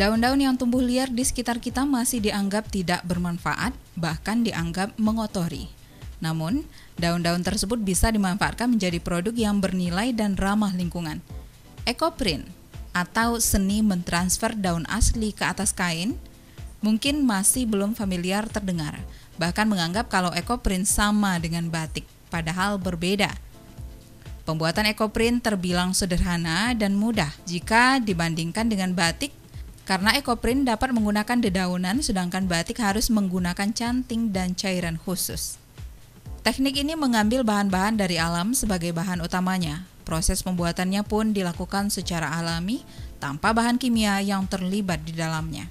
Daun-daun yang tumbuh liar di sekitar kita masih dianggap tidak bermanfaat, bahkan dianggap mengotori. Namun, daun-daun tersebut bisa dimanfaatkan menjadi produk yang bernilai dan ramah lingkungan. Ekoprint atau seni mentransfer daun asli ke atas kain mungkin masih belum familiar terdengar, bahkan menganggap kalau ekoprint sama dengan batik, padahal berbeda. Pembuatan ekoprint terbilang sederhana dan mudah jika dibandingkan dengan batik karena ekoprint dapat menggunakan dedaunan sedangkan batik harus menggunakan canting dan cairan khusus. Teknik ini mengambil bahan-bahan dari alam sebagai bahan utamanya. Proses pembuatannya pun dilakukan secara alami tanpa bahan kimia yang terlibat di dalamnya.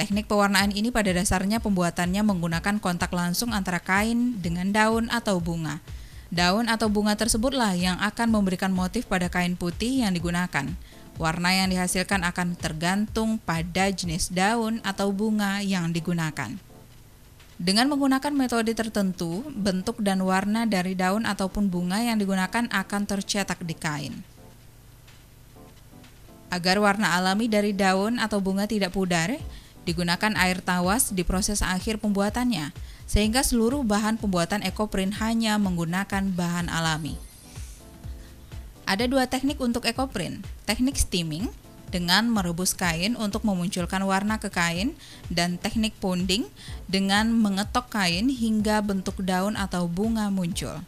Teknik pewarnaan ini pada dasarnya pembuatannya menggunakan kontak langsung antara kain dengan daun atau bunga. Daun atau bunga tersebutlah yang akan memberikan motif pada kain putih yang digunakan. Warna yang dihasilkan akan tergantung pada jenis daun atau bunga yang digunakan. Dengan menggunakan metode tertentu, bentuk dan warna dari daun ataupun bunga yang digunakan akan tercetak di kain. Agar warna alami dari daun atau bunga tidak pudar, digunakan air tawas di proses akhir pembuatannya, sehingga seluruh bahan pembuatan ekoprint hanya menggunakan bahan alami. Ada dua teknik untuk ekoprint. Teknik steaming dengan merebus kain untuk memunculkan warna ke kain dan teknik ponding dengan mengetok kain hingga bentuk daun atau bunga muncul.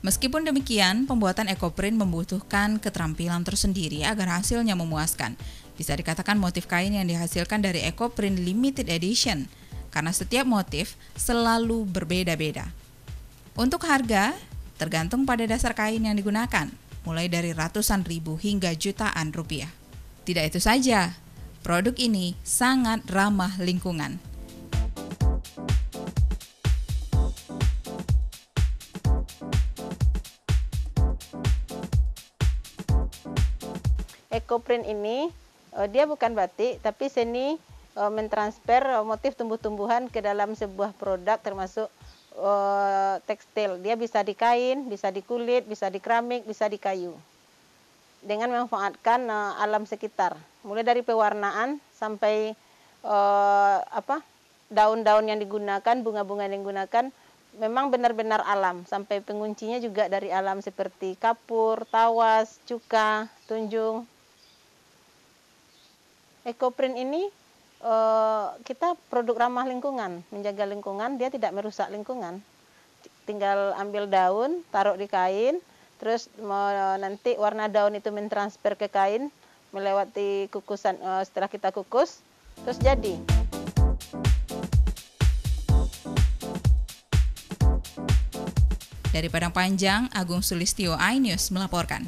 Meskipun demikian, pembuatan ekoprint membutuhkan keterampilan tersendiri agar hasilnya memuaskan. Bisa dikatakan motif kain yang dihasilkan dari ekoprint limited edition karena setiap motif selalu berbeda-beda. Untuk harga, tergantung pada dasar kain yang digunakan, mulai dari ratusan ribu hingga jutaan rupiah. Tidak itu saja, produk ini sangat ramah lingkungan. Ekoprint ini uh, dia bukan batik tapi seni mentransfer uh, motif tumbuh-tumbuhan ke dalam sebuah produk termasuk uh, tekstil. Dia bisa di kain, bisa di kulit, bisa di keramik, bisa di kayu. Dengan memanfaatkan uh, alam sekitar, mulai dari pewarnaan sampai uh, apa daun-daun yang digunakan, bunga-bunga yang digunakan, memang benar-benar alam. Sampai penguncinya juga dari alam seperti kapur, tawas, cuka, tunjung. Ekoprint ini Eh, kita produk ramah lingkungan, menjaga lingkungan, dia tidak merusak lingkungan. Tinggal ambil daun, taruh di kain, terus nanti warna daun itu mentransfer ke kain melewati kukusan eh, setelah kita kukus, terus jadi. Dari Padang Panjang, Agung Sulistio iNews melaporkan.